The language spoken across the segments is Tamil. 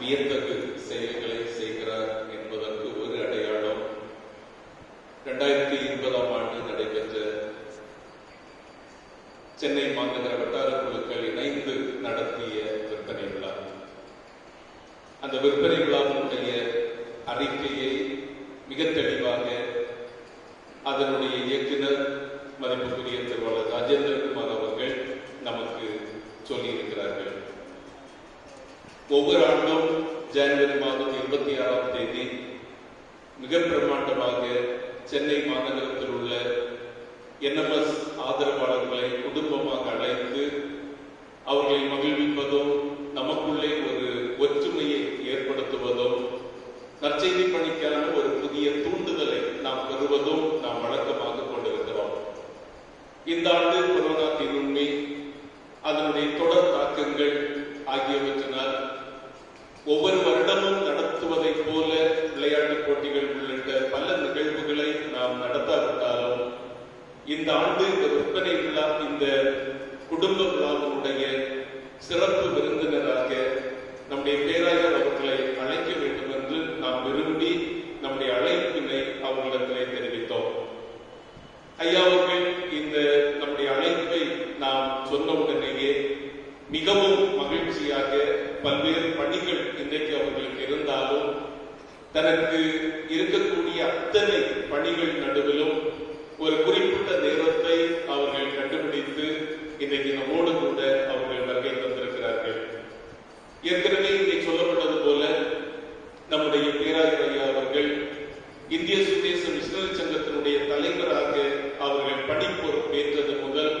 வியத்தகு செயல்களை செய்கிறார் என்பதற்கு ஒரு அடையாளம். இரண்டாயிரத்தி இருபதாம் ஆண்டு நடைபெற்ற சென்னை மாநகர வட்டார குழுக்கள் இணைந்து நடத்திய விற்பனை விழா. அந்த விற்பனை விழாவினுடைய அறிக்கையை மிக தெளிவாக அதனுடைய இயக்குனர் மதிப்புக்குரிய திருவாளர் ராஜேந்திரகுமார் அவர்கள் நமக்கு சொல்லியிருக்கிறார்கள். ஒவ்வொரு ஆண்டும் ஜனவரி மாதம் இருபத்தி ஆறாம் தேதி மிக பிரமாண்டமாக சென்னை மாநகரத்தில் உள்ள என்எம்எஸ் ஆதரவாளர்களை குடும்பமாக அழைத்து அவர்களை மகிழ்விப்பதும் நமக்குள்ளே ஒரு ஒற்றுமையை ஏற்படுத்துவதும் நற்செய்தி பணிக்கான ஒரு புதிய தூண்டுதலை நாம் பெறுவதும் நாம் வழக்கமாக கொண்டிருக்கிறோம். இந்த ஆண்டு கொரோனா தீர்வுண்மை அதனுடைய தொடர் தாக்கங்கள் ஆகியவற்றினால் ஒவ்வொரு வருடமும் நடத்துவதைப் போல விளையாட்டுப் போட்டிகள் உள்ளிட்ட பல நிகழ்வுகளை நாம் நடத்தாவிட்டாலும் இந்த ஆண்டு இந்த விற்பனை விழா இந்த குடும்ப விழாவினுடைய சிறப்பு விருந்தினராக நம்முடைய பேராயர் அவர்களை அழைக்க வேண்டும் என்று நாம் விரும்பி நம்முடைய அழைப்பினை அவர்களிடத்திலே தெரிவித்தோம் ஐயா அவர்கள் இந்த நம்முடைய அழைப்பை நாம் சொன்ன உடனேயே மிகவும் மகிழ்ச்சியாக பல்வேறு பணிகள் இன்றைக்கு அவர்களுக்கு இருந்தாலும் தனக்கு இருக்கக்கூடிய அத்தனை பணிகள் நடுவிலும் ஒரு குறிப்பிட்ட நேரத்தை அவர்கள் கண்டுபிடித்து இன்றைக்கு நம்மோடு கூட அவர்கள் வருகை தந்திருக்கிறார்கள் ஏற்கனவே இங்கே சொல்லப்பட்டது போல நம்முடைய பேராயர் ஐயா அவர்கள் இந்திய சுதேச மிஷனரி சங்கத்தினுடைய தலைவராக அவர்கள் பணி பொறுப்பேற்றது முதல்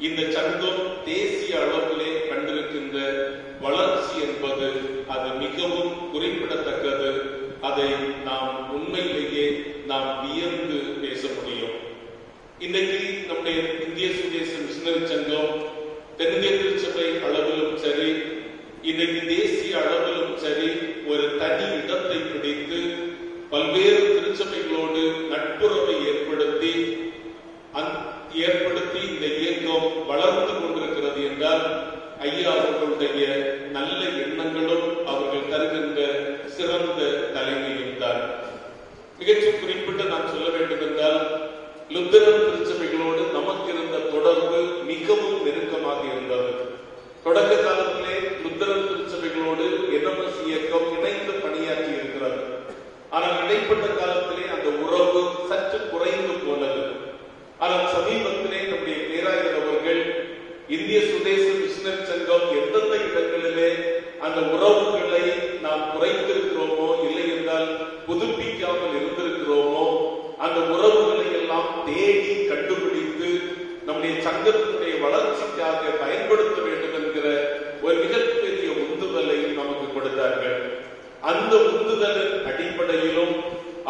இந்த சங்கம் தேசிய அளவிலே கண்டிருக்கின்ற வளர்ச்சி என்பது அது மிகவும் குறிப்பிடத்தக்கது அதை நாம் உண்மையிலேயே நாம் வியந்து பேச முடியும் இன்றைக்கு நம்முடைய இந்திய சுதேச மிஷனரி சங்கம் தென்னிந்திய திருச்சபை அளவிலும் சரி இன்றைக்கு தேசிய அளவிலும் சரி ஒரு தனி இடத்தை பிடித்து பல்வேறு திருச்சபைகளோடு நட்புறவை ஏற்படுத்தி ஏற்படுத்தி இந்த இயக்கம் வளர்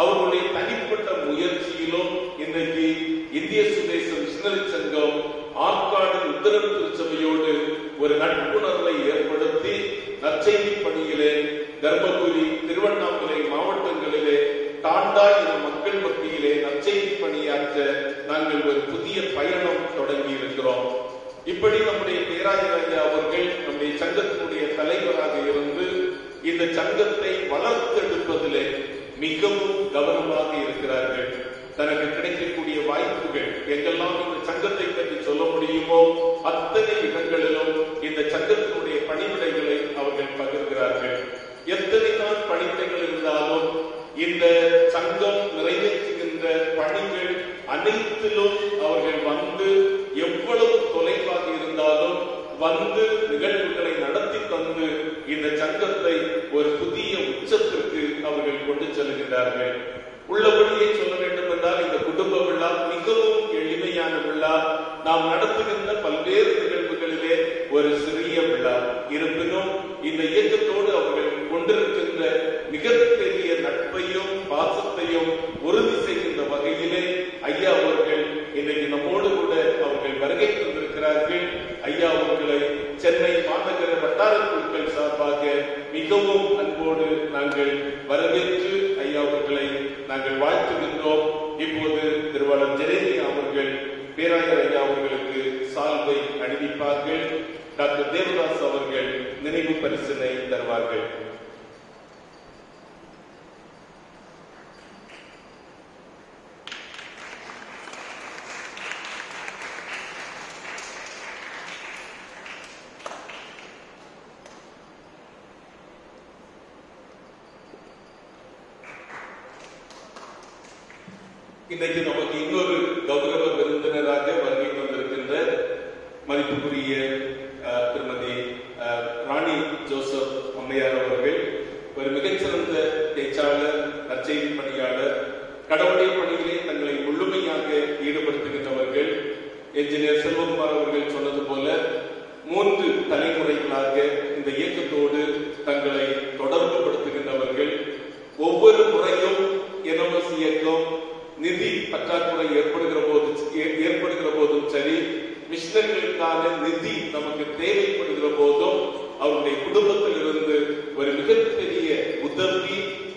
அவர்களுடைய தனிப்பட்ட முயற்சியிலும் இன்றைக்கு இந்திய சுதேச சின்ன சங்கம் ஆற்காடு உத்தரவு திருச்சபையோடு ஒரு நட்புணர்வை ஏற்படுத்தி நற்செய்தி பணியிலே தர்மபுரி திருவண்ணாமலை மாவட்டங்களிலே டாண்டா என மக்கள் மத்தியிலே நற்செய்தி பணியாற்ற நாங்கள் ஒரு புதிய பயணம் தொடங்கி இருக்கிறோம் இப்படி நம்முடைய பேராயர் அவர்கள் நம்முடைய சங்கத்தினுடைய தலைவராக இருந்து இந்த சங்கத்தை வளர்த்தெடுப்பதிலே மிகவும் அனைத்திலும் அவர்கள் வந்து எவ்வளவு தொலைவாக இருந்தாலும் வந்து நிகழ்வுகளை நடத்தி தந்து இந்த சங்கத்தை ஒரு புதிய உச்சத்திற்கு அவர்கள் கொண்டு செல்கிறார்கள் உள்ளபடியே சொல்ல வேண்டும் என்றால் இந்த குடும்ப விழா மிகவும் எளிமையான விழா. நாம் நடத்துகின்ற பல்வேறு நிகழ்வுகளிலே ஒரு சிறிய விழா. வட்டார குழுக்கள் சார்பாக மிகவும் அன்போடு நாங்கள் வரவேற்று ஐயா அவர்களை நாங்கள் வாழ்த்துகின்றோம். இப்போது திருவாளர் ஜெரேமியா அவர்கள் பேராயர் ஐயா அவர்களுக்கு சால்வை அணிவிப்பார்கள். டாக்டர் தேவதாஸ் அவர்கள் நினைவு பரிசினை தருவார்கள். இன்றைக்கு நமக்கு இன்னொரு கௌரவ விருந்தினராக வருகை தந்திருக்கின்ற மதிப்புக்குரிய திருமதி ராணி ஜோசப் அம்மையார் அவர்கள் ஒரு மிகச்சிறந்த பேச்சாளர் நற்செய்தி பணியாளர் கடவுளை பணியிலே தங்களை முழுமையாக ஈடுபடுத்துகின்றவர்கள். என்ஜினியர் செல்வகுமார் அவர்கள் சொன்னது போல மூன்று தலைமுறைகளாக இந்த இயக்கத்தோடு தங்களை தொடர்பு படுத்துகின்றவர்கள் ஒவ்வொரு முறையும் என்எம்எஸ் இயக்கம் நிதி பற்றாக்குறை ஏற்படுகிற போது ஏற்படுகிற போதும் சரி மிஷினர்களுக்கான நிதி நமக்கு தேவைப்படுகிற போதும் அவருடைய குடும்பத்தில் இருந்து ஒரு மிகப்பெரிய உதவி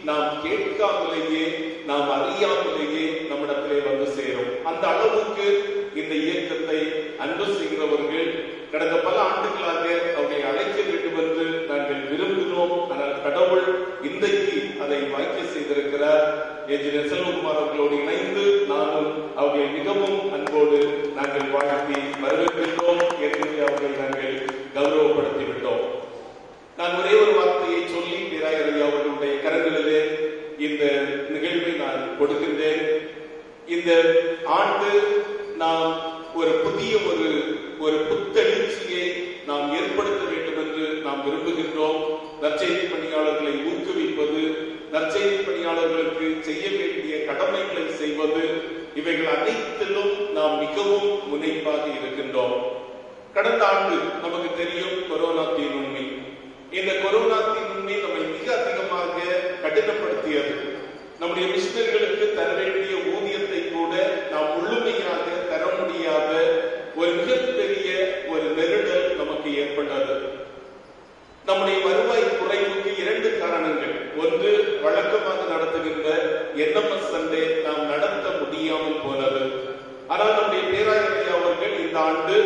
நாம் கேட்காமலேயே நாம் அறியாமலேயே நம்மிடத்திலே வந்து சேரும் அந்த அளவுக்கு இந்த இயக்கத்தை அன்பு செய்கிறவர்கள் கடந்த பல ஆண்டுகளாக அவர்களை அழைக்க வேண்டும் என்று நாங்கள் விரும்பினோம் ஆனால் கடவுள் இன்றைக்கு அதை வாய்க்க செய்திருக்கிறார் என்ஜினியர் செல்வகுமார் அவர்களோடு இணைந்து நானும் அவர்களை மிகவும் அன்போடு நாங்கள் வாழ்த்தி வரவேற்கின்றோம். என்று அவர்களை நாங்கள் கௌரவப்படுத்தி விட்டோம் நான் ஒரே ஒரு வார்த்தையை சொல்லி பேராயர் ஐயா அவர்களுடைய கரங்களிலே இந்த நிகழ்வை நான் கொடுக்கின்றேன். இந்த ஆண்டு நாம் ஒரு புதிய ஒரு ஒரு புத்தெழுச்சியை நாம் ஏற்படுத்த வேண்டும் என்று நாம் விரும்புகின்றோம். நற்செய்தி பணியாளர்களை ஊக்குவிப்பது நற்செய்தி பணியாளர்களுக்கு செய்ய வேண்டிய கடமைகளை செய்வது இவைகள் அனைத்திலும் நாம் மிகவும் முனைப்பாக இருக்கின்றோம். கடந்த ஆண்டு நமக்கு தெரியும் கொரோனா தீநுண்மை இந்த கொரோனா தீநுண்மை நம்மை மிக அதிகமாக கடினப்படுத்தியது நம்முடைய மிஷினர்களுக்கு தர வேண்டிய ஊதியத்தை கூட நாம் முழுமையாக தர முடியாத ஒரு மிகப்பெரிய ஒரு நெருடல் நமக்கு ஏற்பட்டது நம்முடைய வருவாய் குறைவுக்கு இரண்டு காரணங்கள் ஒன்று வழக்கமாக நடத்துகின்ற என்எம்எஸ் சண்டே நாம் நடத்த முடியாமல் போனது. ஆனால் நம்முடைய பேராயர் அவர்கள் இந்த ஆண்டு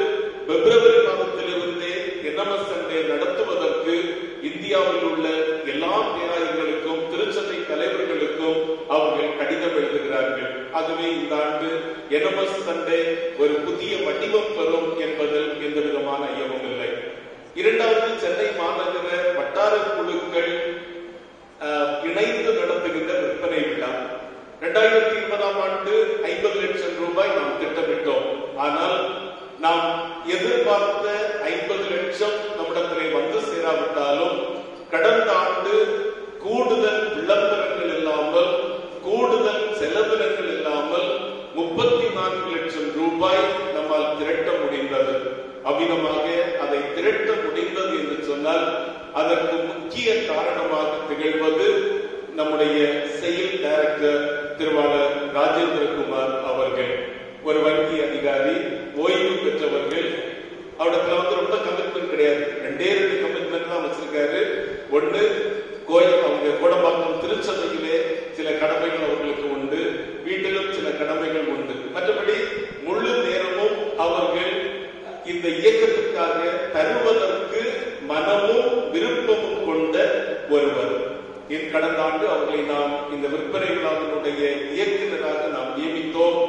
பிப்ரவரி மாதத்திலிருந்தே என்எம்எஸ் சண்டே நடத்துவதற்கு இந்தியாவில் உள்ள எல்லா பேராயர்களுக்கும் திருச்சபை தலைவர்களுக்கும் அவர்கள் கடிதம் எழுதுகிறார்கள். ஆகவே இந்த ஆண்டு என்எம்எஸ் சண்டே ஒரு புதிய வடிவம் பெறும் அவர்கள் இந்த இயக்கத்திற்காக தருவதற்கு மனமும் விருப்பமும் கொண்ட ஒருவர். என் கடந்த ஆண்டு அவர்களை நாம் இந்த விற்பனை விழாவினுடைய இயக்குநராக நாம் நியமித்தோம்.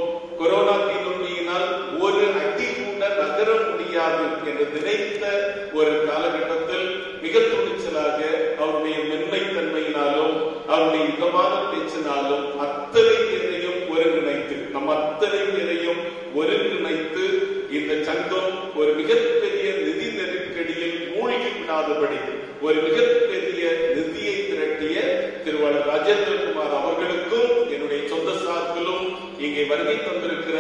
கொரோனா தீநுண்மையினால் ஒரு அடி கூட நகர முடியாது என்று நினைத்த ஒரு காலகட்டத்தில் மிக துணிச்சலாக அவருடைய மென்மைத்தன்மையினாலும் அவருடைய இதமான பேச்சினாலும் அத்தனை இல்லாதபடி ஒரு மிகப்பெரிய நிதியை திரட்டிய திருவாளர் ராஜேந்திரகுமார் அவர்களுக்கும் என்னுடைய சொந்த சார்பிலும் இங்கே வருகை தந்திருக்கிற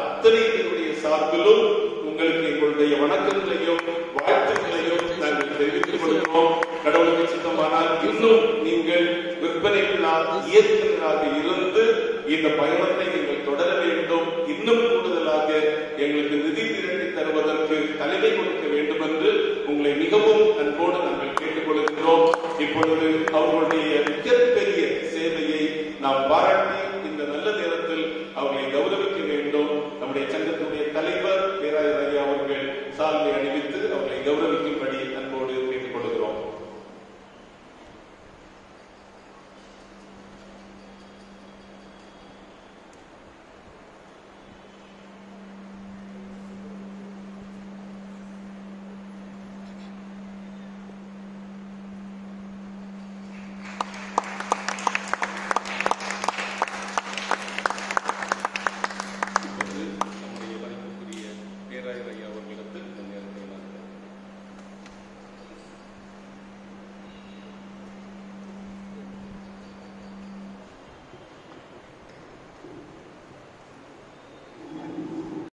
அத்தனை என்னுடைய சார்பிலும் உங்களுக்கு எங்களுடைய வணக்கங்களையும் வாழ்த்துக்களையும் நாங்கள் தெரிவித்துக் கொடுக்கிறோம் கடவுளுக்கு சித்தமானால் இன்னும் நீங்கள் விற்பனைகளாக விழா இயக்குநராக இருந்து இந்த பயணத்தை நீங்கள் தொடர வேண்டும். இன்னும் கூடுதலாக எங்களுக்கு நிதி திரட்டி தருவதற்கு தலைமை கொடுக்க வேண்டும் என்று உங்களை மிகவும் அன்போடு நாங்கள் கேட்டுக்கொள்கிறோம் இப்பொழுது அவர்